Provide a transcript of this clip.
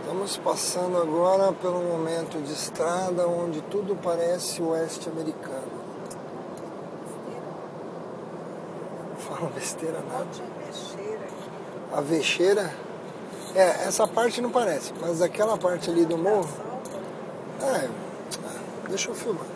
Estamos passando agora pelo momento de estrada onde tudo parece oeste americano. Fala besteira né? nada. A vexeira? É, essa parte não parece, mas aquela parte ali do morro. É, é, deixa eu filmar.